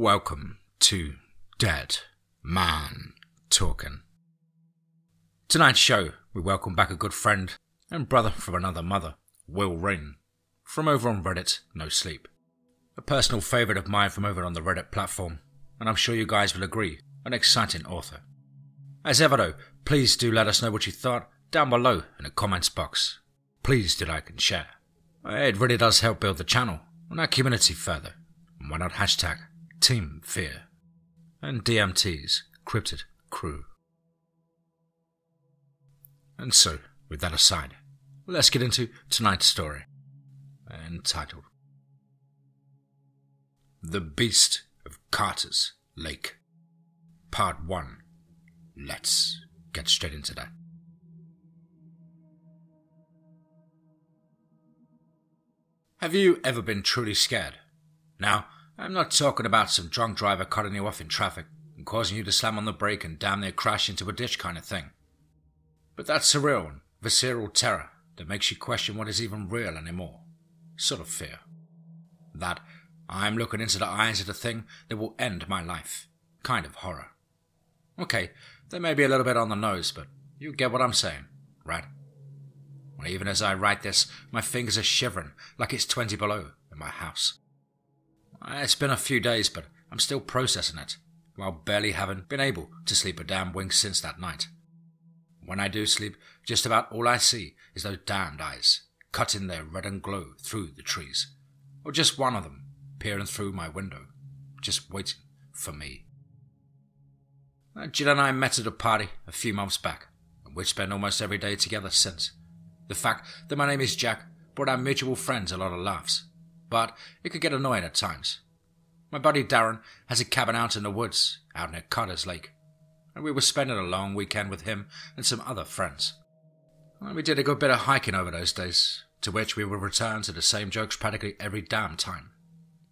Welcome to Dead Man Talking. Tonight's show, we welcome back a good friend and brother from another mother, Will Rayne, from over on Reddit, No Sleep. A personal favourite of mine from over on the Reddit platform, and I'm sure you guys will agree, an exciting author. As ever though, please do let us know what you thought down below in the comments box. Please do like and share. It really does help build the channel and our community further. And why not hashtag Team Fear and DMT's Cryptid Crew. And so, with that aside, let's get into tonight's story, entitled The Beast of Carter's Lake, Part 1. Let's get straight into that. Have you ever been truly scared? Now, I'm not talking about some drunk driver cutting you off in traffic and causing you to slam on the brake and damn near crash into a ditch kind of thing. But that surreal and visceral terror that makes you question what is even real anymore. Sort of fear. That I'm looking into the eyes of the thing that will end my life. Kind of horror. Okay, that may be a little bit on the nose, but you get what I'm saying, right? Well, even as I write this, my fingers are shivering like it's 20 below in my house. It's been a few days, but I'm still processing it, while barely having been able to sleep a damn wink since that night. When I do sleep, just about all I see is those damned eyes, cutting their red and glow through the trees, or just one of them peering through my window, just waiting for me. Uh, Jill and I met at a party a few months back, and we've spent almost every day together since. The fact that my name is Jack brought our mutual friends a lot of laughs, but it could get annoying at times. My buddy Darren has a cabin out in the woods, out near Carter's Lake, and we were spending a long weekend with him and some other friends. And we did a good bit of hiking over those days, to which we would return to the same jokes practically every damn time.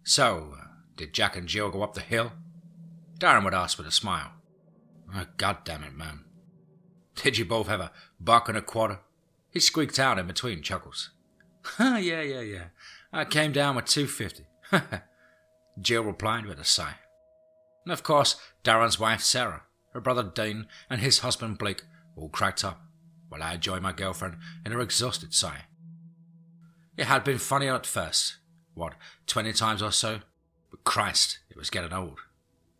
So, uh, did Jack and Jill go up the hill? Darren would ask with a smile. Oh, God damn it, man. Did you both have a buck and a quarter? He squeaked out in between chuckles. yeah, yeah, yeah. I came down with 250. Jill replied with a sigh. And of course, Darren's wife Sarah, her brother Dane, and his husband Blake all cracked up, while I joined my girlfriend in her exhausted sigh. It had been funny at first, what, twenty times or so? But Christ, it was getting old.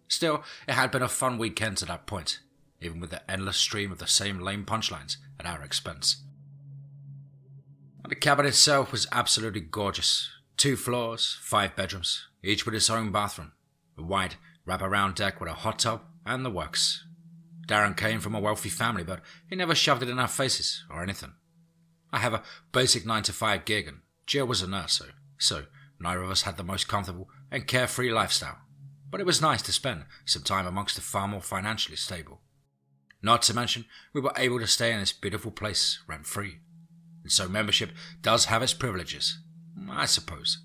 Still, it had been a fun weekend to that point, even with the endless stream of the same lame punchlines at our expense. The cabin itself was absolutely gorgeous. Two floors, five bedrooms, each with its own bathroom, a wide wrap-around deck with a hot tub, and the works. Darren came from a wealthy family, but he never shoved it in our faces or anything. I have a basic 9 to 5 gig, and Jill was a nurse, so, so neither of us had the most comfortable and carefree lifestyle. But it was nice to spend some time amongst the far more financially stable. Not to mention, we were able to stay in this beautiful place rent free and so membership does have its privileges, I suppose.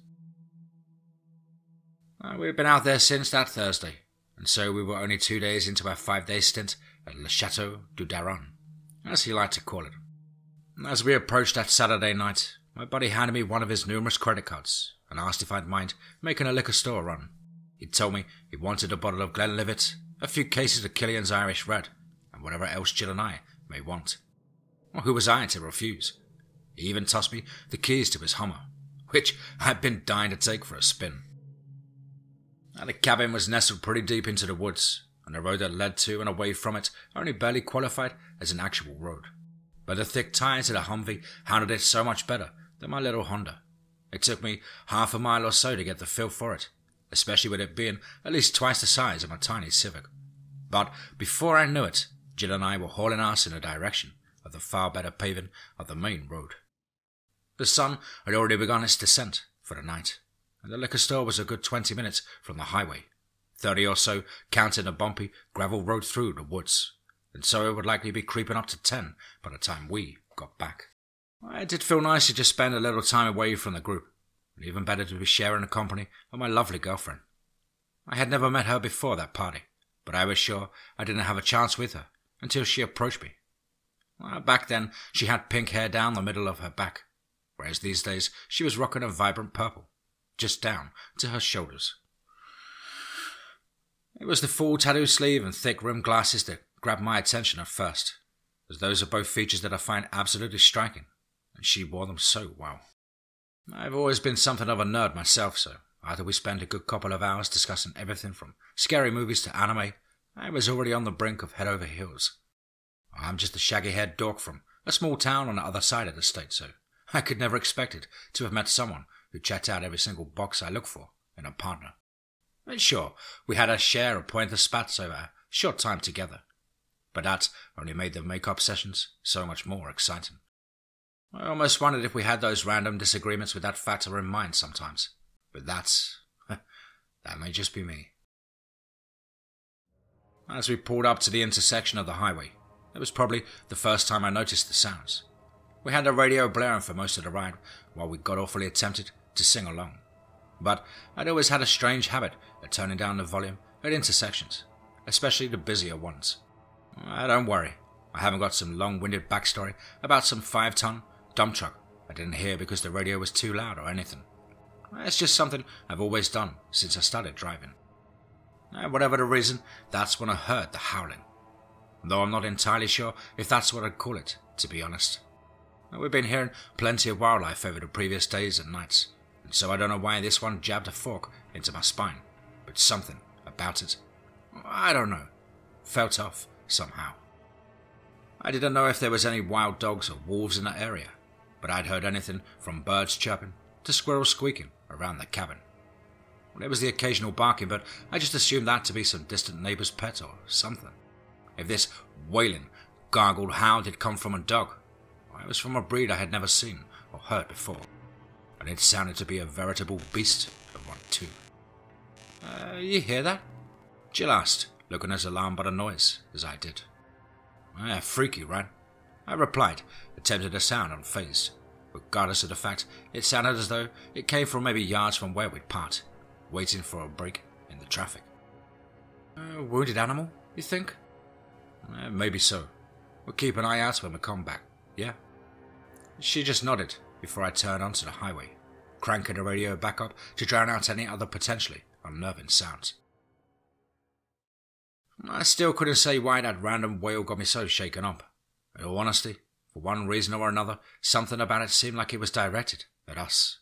Uh, we've been out there since that Thursday, and so we were only two days into our five day stint at Le Chateau du Daron, as he liked to call it. As we approached that Saturday night, my buddy handed me one of his numerous credit cards and asked if I'd mind making a liquor store run. He told me he wanted a bottle of Glenlivet, a few cases of Killian's Irish Red, and whatever else Jill and I may want. Well, who was I to refuse? He even tossed me the keys to his Hummer, which I'd been dying to take for a spin. Now, the cabin was nestled pretty deep into the woods, and the road that led to and away from it only barely qualified as an actual road. But the thick tires of the Humvee handled it so much better than my little Honda. It took me half a mile or so to get the feel for it, especially with it being at least twice the size of my tiny Civic. But before I knew it, Jill and I were hauling ass in the direction of the far better paving of the main road. The sun had already begun its descent for the night, and the liquor store was a good twenty minutes from the highway, thirty or so counting a bumpy gravel road through the woods, and so it would likely be creeping up to ten by the time we got back. It did feel nice to just spend a little time away from the group, and even better to be sharing the company of my lovely girlfriend. I had never met her before that party, but I was sure I didn't have a chance with her until she approached me. Back then, she had pink hair down the middle of her back, whereas these days she was rocking a vibrant purple, just down to her shoulders. It was the full tattoo sleeve and thick rimmed glasses that grabbed my attention at first, as those are both features that I find absolutely striking, and she wore them so well. I've always been something of a nerd myself, so after we spent a good couple of hours discussing everything from scary movies to anime, I was already on the brink of head over heels. I'm just a shaggy haired dork from a small town on the other side of the state, so I could never expect it to have met someone who checked out every single box I look for in a partner. And sure, we had our share of pointless spats over a short time together, but that only made the make-up sessions so much more exciting. I almost wondered if we had those random disagreements with that factor in mind sometimes, but that's. that may just be me. As we pulled up to the intersection of the highway, it was probably the first time I noticed the sounds. We had the radio blaring for most of the ride while we got awfully tempted to sing along. But I'd always had a strange habit of turning down the volume at intersections, especially the busier ones. I don't worry, I haven't got some long winded backstory about some five ton dump truck I didn't hear because the radio was too loud or anything. It's just something I've always done since I started driving. Ah, whatever the reason, that's when I heard the howling. Though I'm not entirely sure if that's what I'd call it, to be honest. We've been hearing plenty of wildlife over the previous days and nights, and so I don't know why this one jabbed a fork into my spine, but something about it, I don't know, felt off somehow. I didn't know if there was any wild dogs or wolves in that area, but I'd heard anything from birds chirping to squirrels squeaking around the cabin. There was the occasional barking, but I just assumed that to be some distant neighbour's pet or something. If this wailing, gargled howl had come from a dog, it was from a breed I had never seen or heard before, and it sounded to be a veritable beast of one too. Uh, you hear that? Jill asked, looking as alarmed by the noise as I did. Ah, freaky, right? I replied, attempting to sound unfazed, regardless of the fact it sounded as though it came from maybe yards from where we'd part, waiting for a break in the traffic. A wounded animal, you think? Uh, maybe so. We'll keep an eye out when we come back, yeah? She just nodded before I turned onto the highway, cranking the radio back up to drown out any other potentially unnerving sounds. I still couldn't say why that random wail got me so shaken up. In all honesty, for one reason or another, something about it seemed like it was directed at us.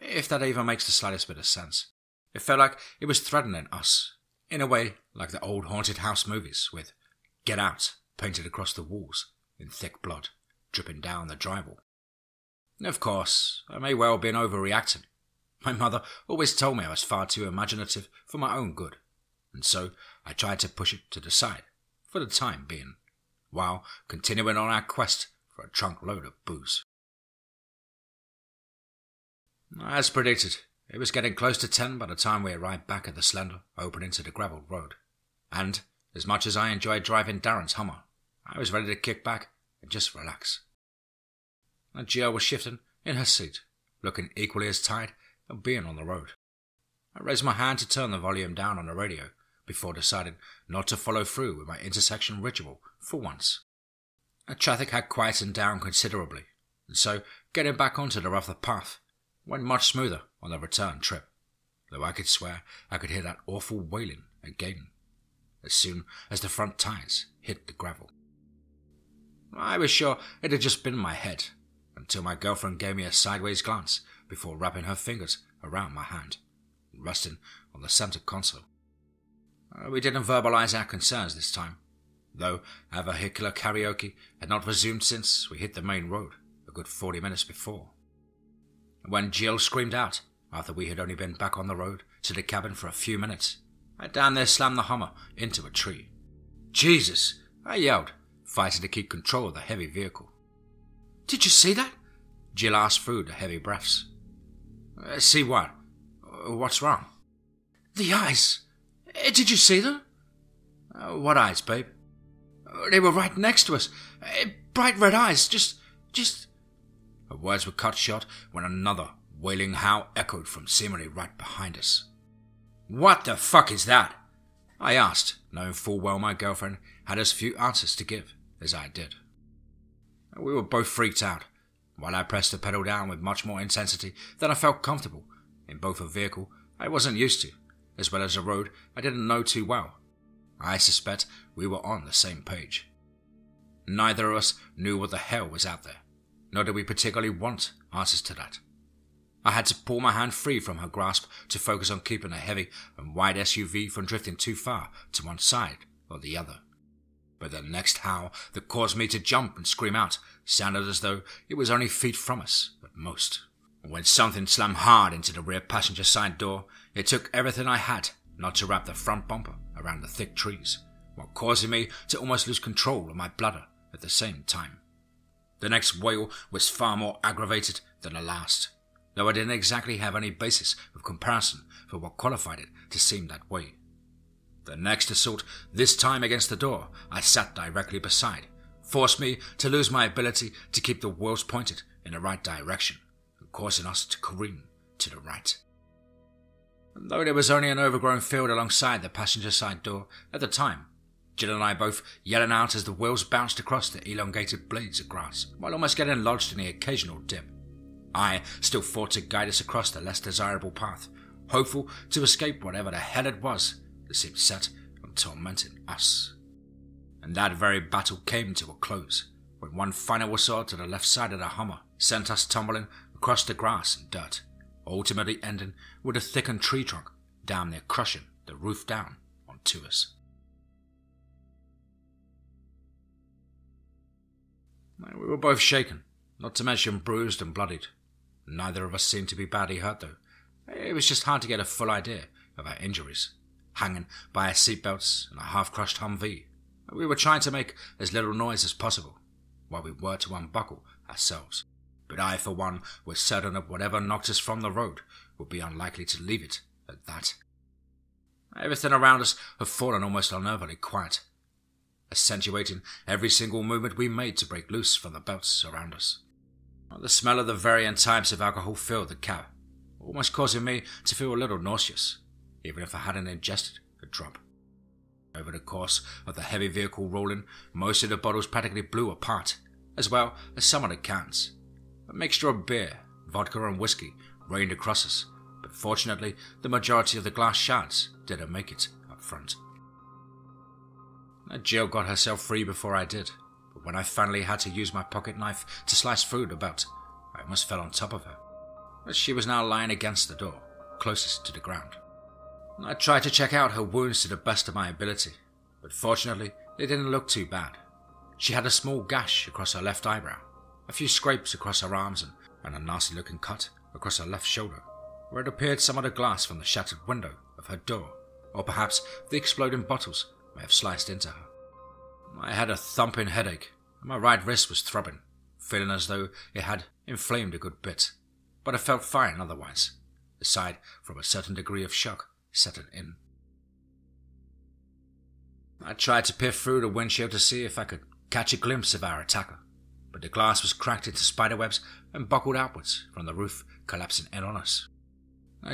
If that even makes the slightest bit of sense. It felt like it was threatening us, in a way like the old haunted house movies, with Get Out painted across the walls in thick blood, dripping down the drywall. Of course, I may well have been overreacting. My mother always told me I was far too imaginative for my own good, and so I tried to push it to the side, for the time being, while continuing on our quest for a trunk load of booze. As predicted, it was getting close to ten by the time we arrived back at the slender, open into the gravelled road, and as much as I enjoyed driving Darren's Hummer, I was ready to kick back and just relax. And Jill was shifting in her seat, looking equally as tired of being on the road. I raised my hand to turn the volume down on the radio before deciding not to follow through with my intersection ritual for once. The traffic had quietened down considerably, and so getting back onto the rougher path went much smoother on the return trip, though I could swear I could hear that awful wailing again as soon as the front tires hit the gravel. I was sure it had just been my head, until my girlfriend gave me a sideways glance before wrapping her fingers around my hand, resting on the center console. Uh, we didn't verbalize our concerns this time, though our vehicular karaoke had not resumed since we hit the main road a good forty minutes before. When Jill screamed out, after we had only been back on the road to the cabin for a few minutes, I down there slammed the Hummer into a tree. Jesus! I yelled, fighting to keep control of the heavy vehicle. Did you see that? Jill asked through the heavy breaths. Uh, see what? Uh, what's wrong? The eyes. Uh, did you see them? What eyes, babe? They were right next to us. Bright red eyes. Just, just. Her words were cut short when another wailing howl echoed from seemingly right behind us. What the fuck is that? I asked, knowing full well my girlfriend had as few answers to give as I did. We were both freaked out, while I pressed the pedal down with much more intensity than I felt comfortable in both a vehicle I wasn't used to, as well as a road I didn't know too well, I suspect we were on the same page. Neither of us knew what the hell was out there, nor did we particularly want answers to that. I had to pull my hand free from her grasp to focus on keeping a heavy and wide SUV from drifting too far to one side or the other. But the next howl that caused me to jump and scream out sounded as though it was only feet from us, at most. When something slammed hard into the rear passenger side door, it took everything I had not to wrap the front bumper around the thick trees, while causing me to almost lose control of my bladder at the same time. The next wail was far more aggravated than the last, though I didn't exactly have any basis of comparison for what qualified it to seem that way. The next assault, this time against the door I sat directly beside, forced me to lose my ability to keep the wheels pointed in the right direction, causing us to careen to the right. Though there was only an overgrown field alongside the passenger side door at the time, Jill and I both yelling out as the wheels bounced across the elongated blades of grass, while almost getting lodged in the occasional dip. I still fought to guide us across the less desirable path, hopeful to escape whatever the hell it was that seemed set on tormenting us. And that very battle came to a close when one final assault to the left side of the Hummer sent us tumbling across the grass and dirt, ultimately ending with a thickened tree trunk damn near crushing the roof down onto us. We were both shaken, not to mention bruised and bloodied. Neither of us seemed to be badly hurt, though. It was just hard to get a full idea of our injuries, hanging by our seatbelts in a half crushed Humvee. We were trying to make as little noise as possible, while we were to unbuckle ourselves. But I, for one, was certain that whatever knocked us from the road would be unlikely to leave it at that. Everything around us had fallen almost unearthly quiet, accentuating every single movement we made to break loose from the belts around us. The smell of the varying types of alcohol filled the cab, almost causing me to feel a little nauseous, even if I hadn't ingested a drop. Over the course of the heavy vehicle rolling, most of the bottles practically blew apart, as well as some of the cans. A mixture of beer, vodka, and whiskey rained across us, but fortunately, the majority of the glass shards didn't make it up front. Jill got herself free before I did, but when I finally had to use my pocket knife to slice food about, I almost fell on top of her. As she was now lying against the door, closest to the ground. I tried to check out her wounds to the best of my ability, but fortunately, they didn't look too bad. She had a small gash across her left eyebrow, a few scrapes across her arms, and, and a nasty looking cut across her left shoulder, where it appeared some of the glass from the shattered window of her door, or perhaps the exploding bottles may have sliced into her. I had a thumping headache, and my right wrist was throbbing, feeling as though it had inflamed a good bit, but I felt fine otherwise, aside from a certain degree of shock setting in. I tried to peer through the windshield to see if I could catch a glimpse of our attacker, but the glass was cracked into spiderwebs and buckled outwards from the roof, collapsing in on us.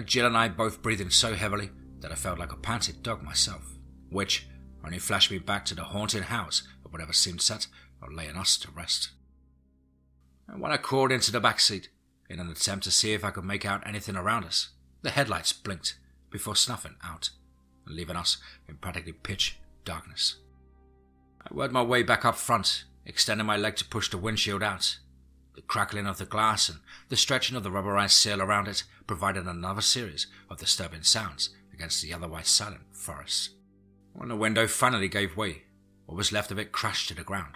Jill and I both breathing so heavily that I felt like a panted dog myself, which only flashed me back to the haunted house of whatever seemed set on laying us to rest. And when I crawled into the back seat in an attempt to see if I could make out anything around us, the headlights blinked before snuffing out and leaving us in practically pitch darkness. I worked my way back up front, extending my leg to push the windshield out. The crackling of the glass and the stretching of the rubberized seal around it provided another series of disturbing sounds against the otherwise silent forest. When the window finally gave way, what was left of it crashed to the ground,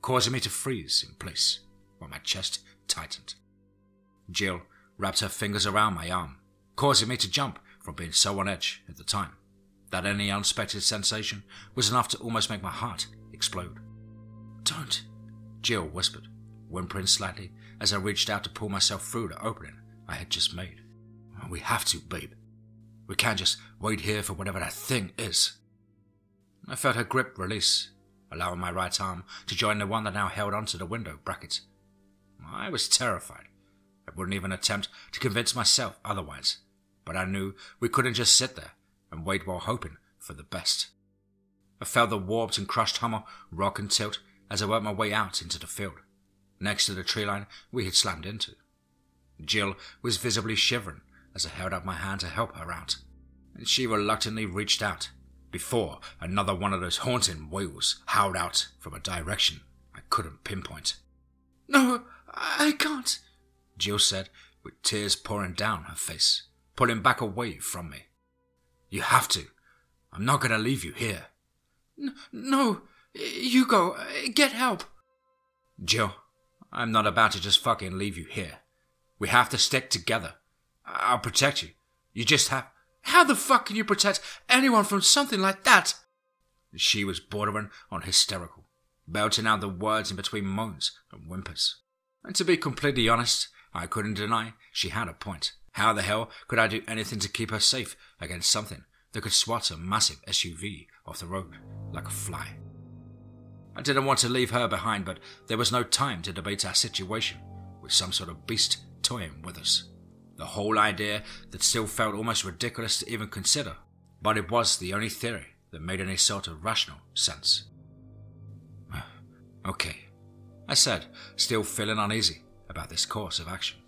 causing me to freeze in place while my chest tightened. Jill wrapped her fingers around my arm, causing me to jump from being so on edge at the time that any unexpected sensation was enough to almost make my heart explode. Don't, Jill whispered, whimpering slightly as I reached out to pull myself through the opening I had just made. We have to, babe. We can't just wait here for whatever that thing is. I felt her grip release, allowing my right arm to join the one that now held onto the window bracket. I was terrified. I wouldn't even attempt to convince myself otherwise, but I knew we couldn't just sit there and wait while hoping for the best. I felt the warped and crushed Hummer rock and tilt as I worked my way out into the field, next to the tree line we had slammed into. Jill was visibly shivering as I held out my hand to help her out, and she reluctantly reached out, before another one of those haunting wails howled out from a direction I couldn't pinpoint. No, I can't, Jill said, with tears pouring down her face, pulling back away from me. You have to. I'm not going to leave you here. N- no, you go. Get help. Jill, I'm not about to just fucking leave you here. We have to stick together. I'll protect you. You just have. How the fuck can you protect anyone from something like that? She was bordering on hysterical, belting out the words in between moans and whimpers. And to be completely honest, I couldn't deny she had a point. How the hell could I do anything to keep her safe against something that could swat a massive SUV off the road like a fly? I didn't want to leave her behind, but there was no time to debate our situation with some sort of beast toying with us. The whole idea that still felt almost ridiculous to even consider, but it was the only theory that made any sort of rational sense. okay, I said, still feeling uneasy about this course of action.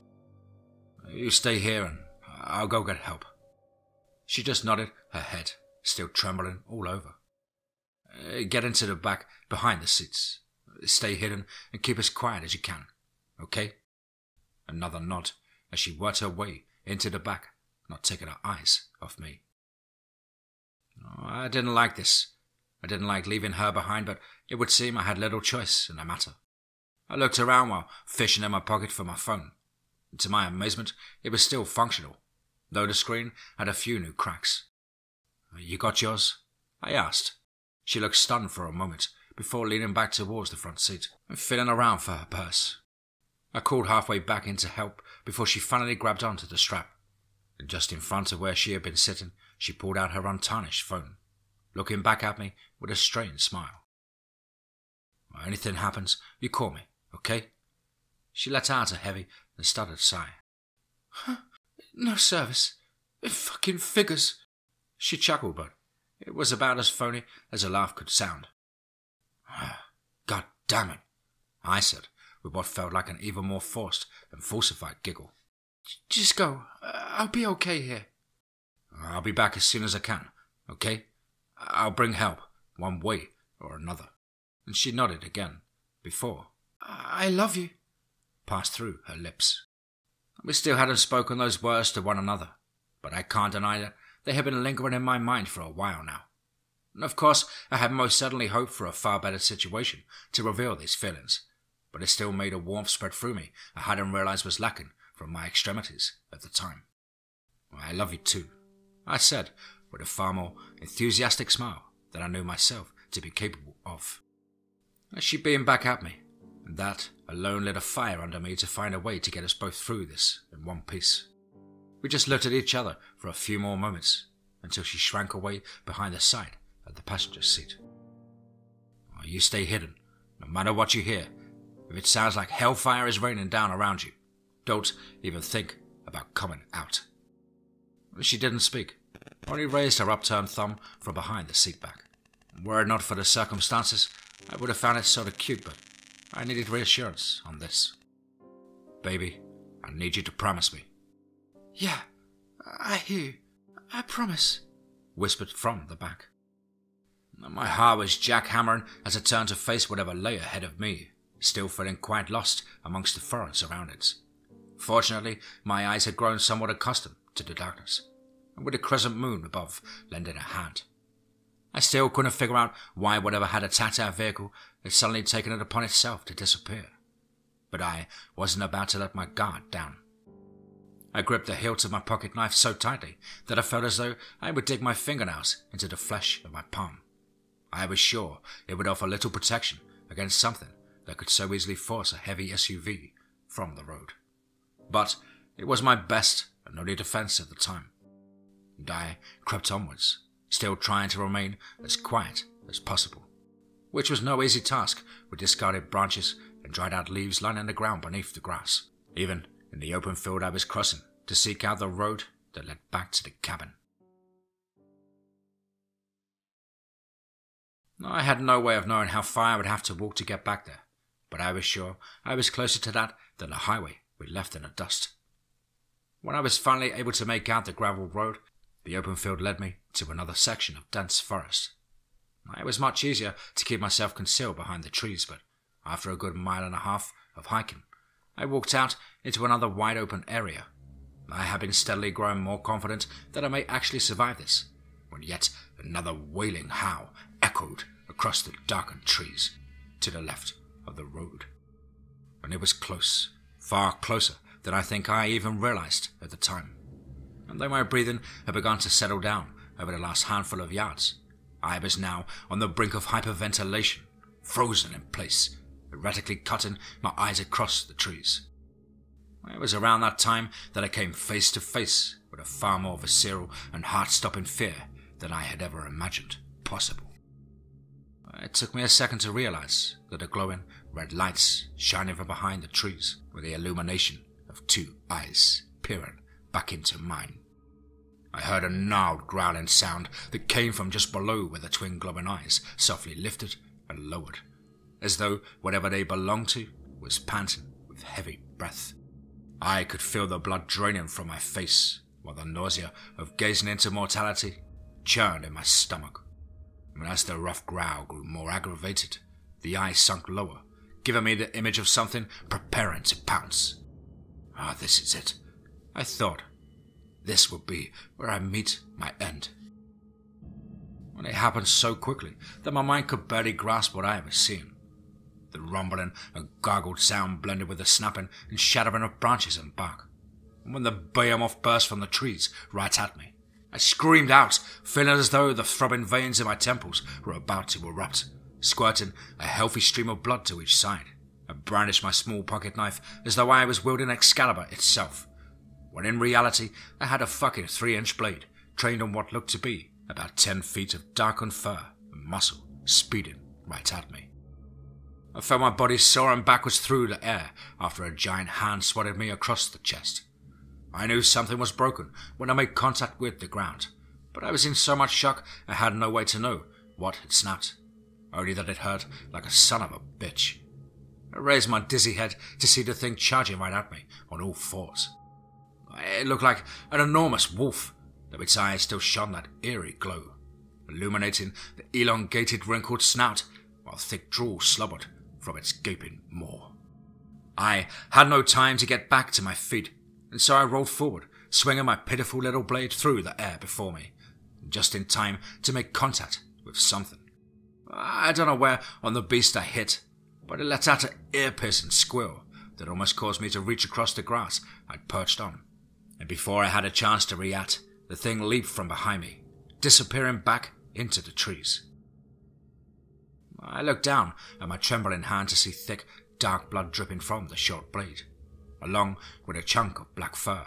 You stay here and I'll go get help. She just nodded her head, still trembling all over. Uh, get into the back behind the seats. Stay hidden and keep as quiet as you can. Okay? Another nod as she worked her way into the back, not taking her eyes off me. I didn't like this. I didn't like leaving her behind, but it would seem I had little choice in the matter. I looked around while fishing in my pocket for my phone. To my amazement, it was still functional, though the screen had a few new cracks. You got yours? I asked. She looked stunned for a moment before leaning back towards the front seat and feeling around for her purse. I called halfway back in to help before she finally grabbed onto the strap. And just in front of where she had been sitting, she pulled out her untarnished phone, looking back at me with a strained smile. Anything happens, you call me, okay? She let out a heavy and stuttered sigh. Huh? No service. It fucking figures. She chuckled, but it was about as phony as a laugh could sound. Ah, God damn it, I said, with what felt like an even more forced and falsified giggle. Just go. Uh, I'll be okay here. I'll be back as soon as I can, okay? I'll bring help, one way or another. And she nodded again, before. I love you. Passed through her lips. We still hadn't spoken those words to one another, but I can't deny that they had been lingering in my mind for a while now. And of course, I had most certainly hoped for a far better situation to reveal these feelings, but it still made a warmth spread through me I hadn't realized was lacking from my extremities at the time. I love you too, I said with a far more enthusiastic smile than I knew myself to be capable of. She beamed back at me, and that alone lit a fire under me to find a way to get us both through this in one piece. We just looked at each other for a few more moments until she shrank away behind the side of the passenger seat. You stay hidden, no matter what you hear, if it sounds like hellfire is raining down around you, don't even think about coming out. She didn't speak, only raised her upturned thumb from behind the seat back. Were it not for the circumstances, I would have found it sort of cute, but I needed reassurance on this. Baby, I need you to promise me. Yeah, I hear you. I promise, whispered from the back. My heart was jackhammering as I turned to face whatever lay ahead of me still feeling quite lost amongst the foreign surroundings. Fortunately, my eyes had grown somewhat accustomed to the darkness, and with the crescent moon above lending a hand. I still couldn't figure out why whatever had attacked our vehicle had suddenly taken it upon itself to disappear. But I wasn't about to let my guard down. I gripped the hilt of my pocket knife so tightly that I felt as though I would dig my fingernails into the flesh of my palm. I was sure it would offer little protection against something that could so easily force a heavy SUV from the road. But it was my best and only defense at the time. And I crept onwards, still trying to remain as quiet as possible, which was no easy task with discarded branches and dried out leaves lining the ground beneath the grass, even in the open field I was crossing to seek out the road that led back to the cabin. I had no way of knowing how far I would have to walk to get back there, but I was sure I was closer to that than the highway we left in the dust. When I was finally able to make out the gravel road, The open field led me to another section of dense forest. It was much easier to keep myself concealed behind the trees, but after a good mile and a half of hiking, I walked out into another wide open area. I had been steadily growing more confident that I may actually survive this, when yet another wailing howl echoed across the darkened trees to the left of the road. And it was close, far closer than I think I even realized at the time. And though my breathing had begun to settle down over the last handful of yards, I was now on the brink of hyperventilation, frozen in place, erratically cutting my eyes across the trees. It was around that time that I came face to face with a far more visceral and heart stopping fear than I had ever imagined possible. It took me a second to realize that the glowing red lights shining from behind the trees were the illumination of two eyes peering back into mine. I heard a gnarled growling sound that came from just below where the twin glowing eyes softly lifted and lowered, as though whatever they belonged to was panting with heavy breath. I could feel the blood draining from my face, while the nausea of gazing into mortality churned in my stomach. And as the rough growl grew more aggravated, the eyes sunk lower, giving me the image of something preparing to pounce. Ah, this is it, I thought. This would be where I meet my end. When it happened so quickly that my mind could barely grasp what I had seen. The rumbling and gargled sound blended with the snapping and shattering of branches and bark. And when the behemoth burst from the trees right at me, I screamed out, feeling as though the throbbing veins in my temples were about to erupt, squirting a healthy stream of blood to each side. I brandished my small pocket knife as though I was wielding Excalibur itself, when in reality I had a fucking three inch blade trained on what looked to be about ten feet of darkened fur and muscle speeding right at me. I felt my body soaring backwards through the air after a giant hand swatted me across the chest. I knew something was broken when I made contact with the ground, but I was in so much shock I had no way to know what had snapped, only that it hurt like a son of a bitch. I raised my dizzy head to see the thing charging right at me on all fours. It looked like an enormous wolf, though its eyes still shone that eerie glow, illuminating the elongated, wrinkled snout, while thick drool slobbered from its gaping maw. I had no time to get back to my feet and so I rolled forward, swinging my pitiful little blade through the air before me, just in time to make contact with something. I don't know where on the beast I hit, but it let out an ear-piercing squeal that almost caused me to reach across the grass I'd perched on. And before I had a chance to react, the thing leaped from behind me, disappearing back into the trees. I looked down at my trembling hand to see thick, dark blood dripping from the short blade along with a chunk of black fur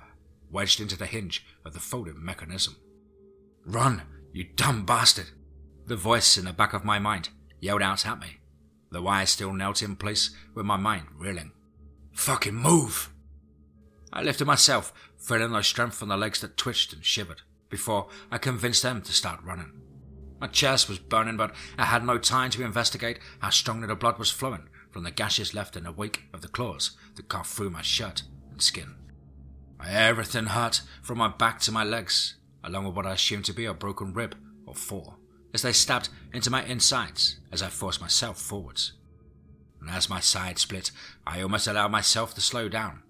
wedged into the hinge of the folding mechanism. Run, you dumb bastard! The voice in the back of my mind yelled out at me, though I still knelt in place with my mind reeling. Fucking move! I lifted myself, feeling no strength from the legs that twitched and shivered, before I convinced them to start running. My chest was burning, but I had no time to investigate how strongly the blood was flowing from the gashes left in the wake of the claws that cut through my shirt and skin. Everything hurt from my back to my legs, along with what I assumed to be a broken rib or four, as they stabbed into my insides as I forced myself forwards. And as my side split, I almost allowed myself to slow down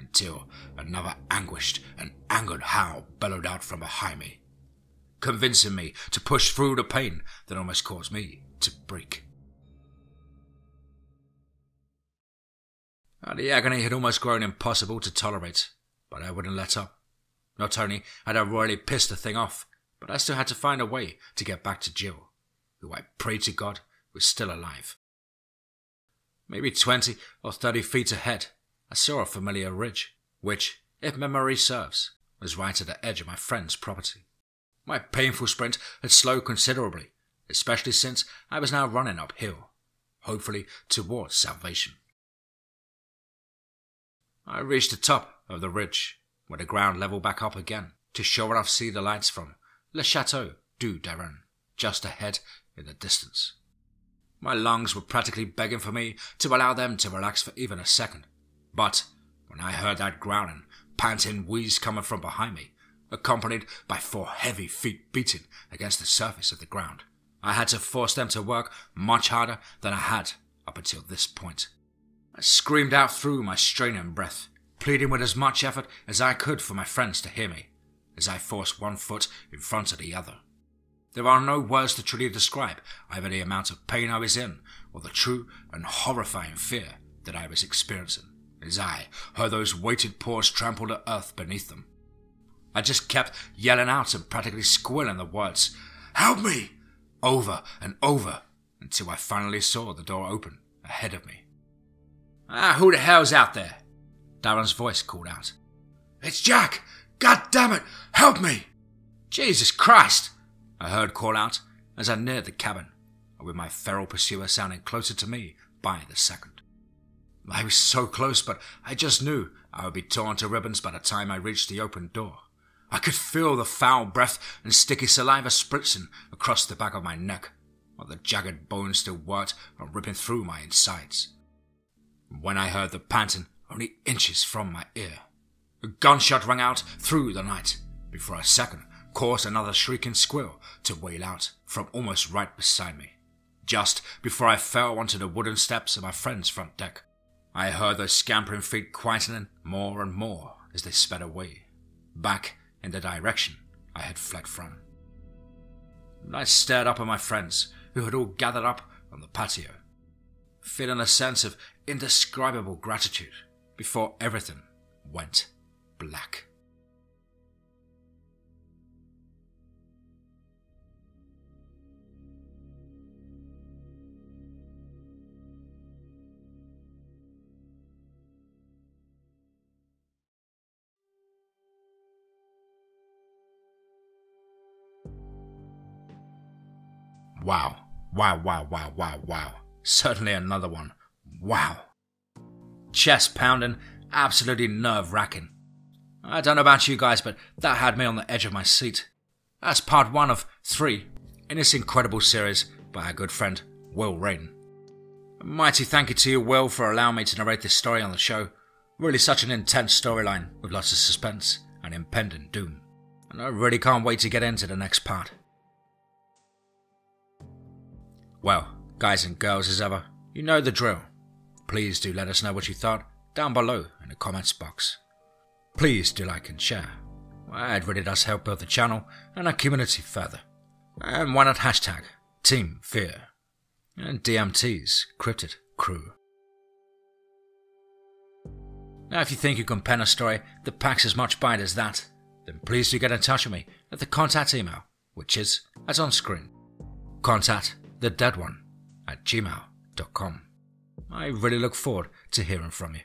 until another anguished and angered howl bellowed out from behind me, convincing me to push through the pain that almost caused me to break. The agony had almost grown impossible to tolerate, but I wouldn't let up. Not only had I royally pissed the thing off, but I still had to find a way to get back to Jill, who I prayed to God was still alive. Maybe twenty or thirty feet ahead, I saw a familiar ridge, which, if memory serves, was right at the edge of my friend's property. My painful sprint had slowed considerably, especially since I was now running uphill, hopefully towards salvation. I reached the top of the ridge, where the ground leveled back up again, to sure enough see the lights from Le Chateau du Daron, just ahead in the distance. My lungs were practically begging for me to allow them to relax for even a second, but when I heard that growling, panting wheeze coming from behind me, accompanied by four heavy feet beating against the surface of the ground. I had to force them to work much harder than I had up until this point. I screamed out through my straining breath, pleading with as much effort as I could for my friends to hear me, as I forced one foot in front of the other. There are no words to truly describe either the amount of pain I was in or the true and horrifying fear that I was experiencing as I heard those weighted paws trample the earth beneath them. I just kept yelling out and practically squealing the words, Help me! over and over until I finally saw the door open ahead of me. Ah, who the hell's out there? Darren's voice called out. It's Jack! God damn it! Help me! Jesus Christ! I heard call out as I neared the cabin, with my feral pursuer sounding closer to me by the second. I was so close, but I just knew I would be torn to ribbons by the time I reached the open door. I could feel the foul breath and sticky saliva spritzing across the back of my neck, while the jagged bones still worked and ripping through my insides. When I heard the panting only inches from my ear, a gunshot rang out through the night before a second caused another shrieking squeal to wail out from almost right beside me. Just before I fell onto the wooden steps of my friend's front deck, I heard those scampering feet quietening more and more as they sped away, back in the direction I had fled from. I stared up at my friends, who had all gathered up on the patio, feeling a sense of indescribable gratitude before everything went black. Wow. Wow, wow, wow, wow, wow. Certainly another one. Wow. Chest pounding, absolutely nerve wracking. I don't know about you guys, but that had me on the edge of my seat. That's part one of three in this incredible series by our good friend Will Rayne. Mighty thank you to you, Will, for allowing me to narrate this story on the show. Really such an intense storyline with lots of suspense and impending doom. And I really can't wait to get into the next part. Well, guys and girls as ever, you know the drill. Please do let us know what you thought down below in the comments box. Please do like and share. It really does help build the channel and our community further. And why not hashtag Team Fear and DMT's Cryptid Crew. Now, if you think you can pen a story that packs as much bite as that, then please do get in touch with me at the contact email, which is as on screen. Contact the dead one at gmail.com. I really look forward to hearing from you.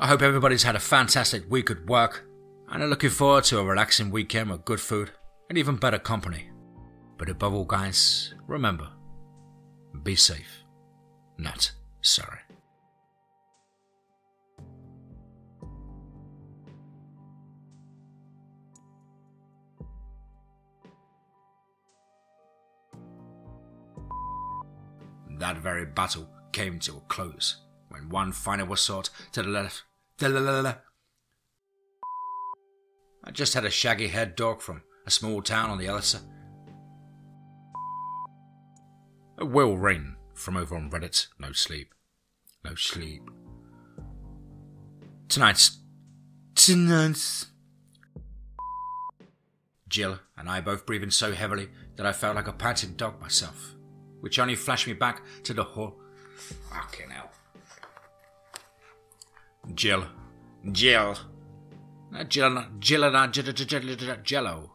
I hope everybody's had a fantastic week at work and are looking forward to a relaxing weekend with good food and even better company. But above all, guys, remember be safe, not sorry. That very battle came to a close when one final was sought to the left. I just had a shaggy haired dog from a small town on the other side. A Will Rayne from over on Reddit. No sleep. No sleep. Tonight's. Tonight's. Jill and I both breathing so heavily that I felt like a panting dog myself which only flashed me back to the whole. Fucking hell. Jill. Jill. Jill. Jill. Jill. Jello.